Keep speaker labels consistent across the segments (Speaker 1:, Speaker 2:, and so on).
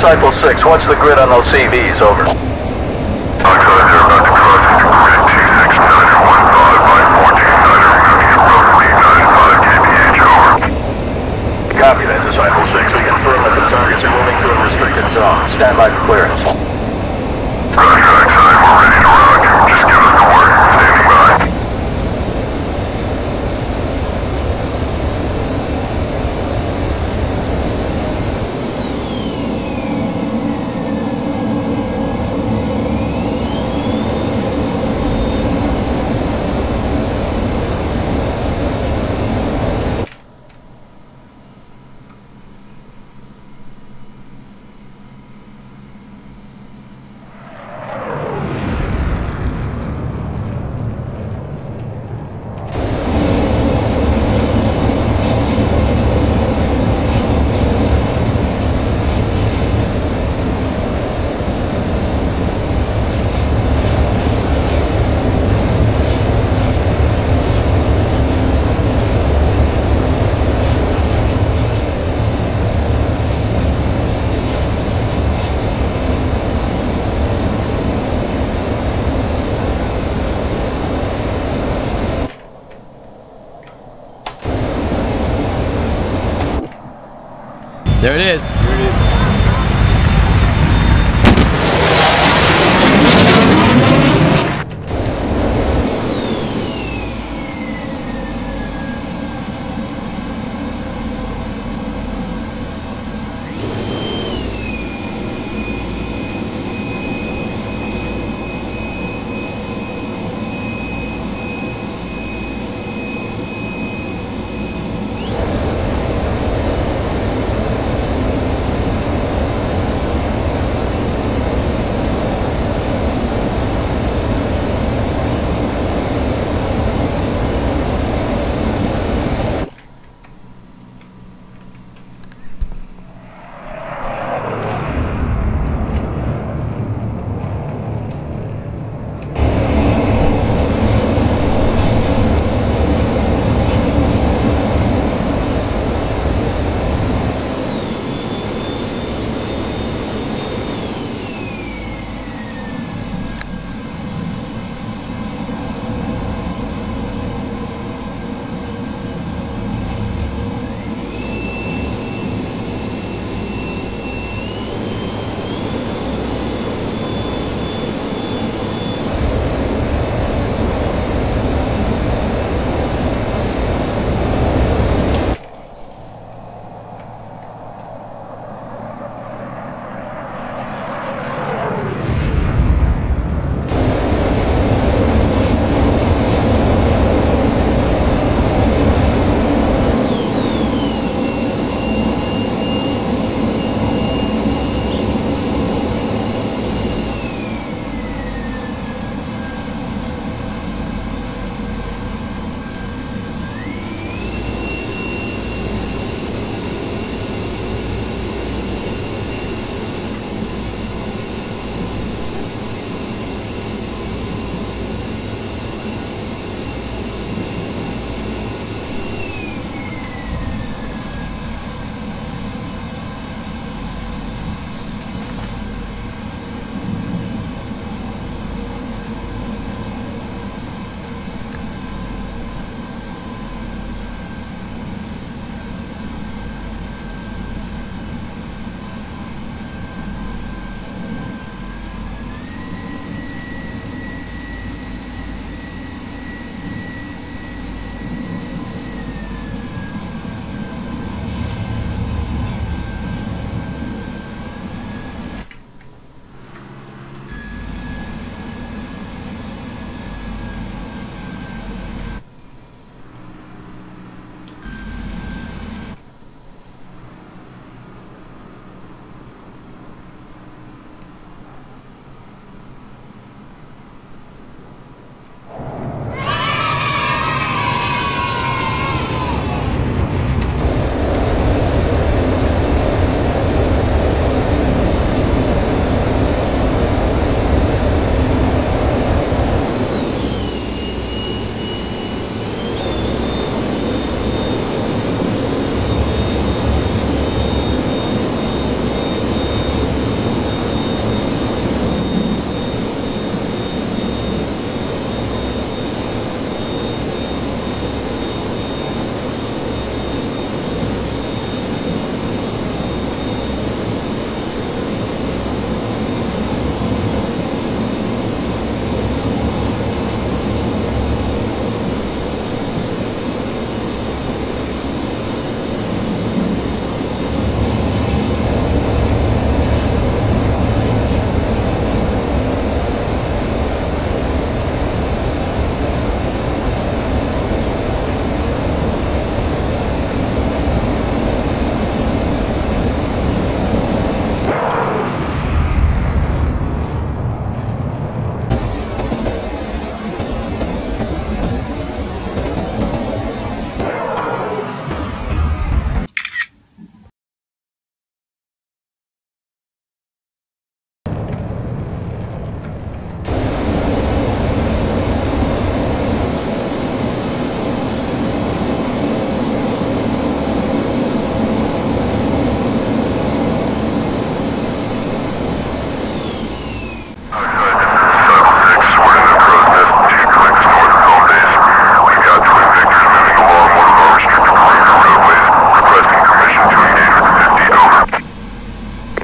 Speaker 1: Disciple 6, what's the grid on those CVs? Over. Copy that, Disciple 6. We confirm that the targets are moving through a restricted zone. Stand by for clearance.
Speaker 2: There it is.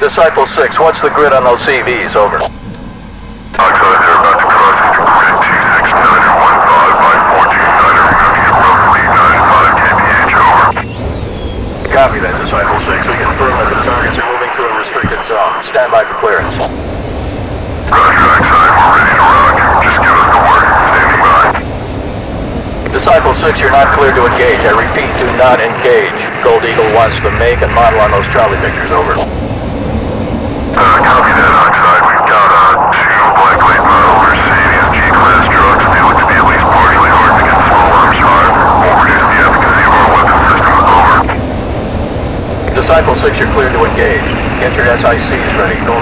Speaker 3: Disciple 6, what's the grid on those CVs? Over.
Speaker 1: They're about to cross into grid T6915 by 149er, roughly 95 kph, over.
Speaker 3: Copy that, Disciple 6. We confirm that the targets are moving through a restricted zone. Stand by for clearance.
Speaker 1: We're to the.
Speaker 3: Disciple 6, you're not cleared to engage. I repeat, do not engage. Gold Eagle wants the make and model on those trolley pictures.
Speaker 1: Over.
Speaker 3: Disciple 6, you're cleared to engage. Get your SICs ready. Go